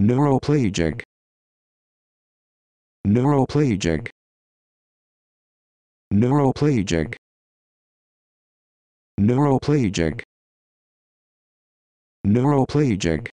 neuroplegic. Neuroplegic. Neuroplegic. Neuroplegic. Neuroplegic.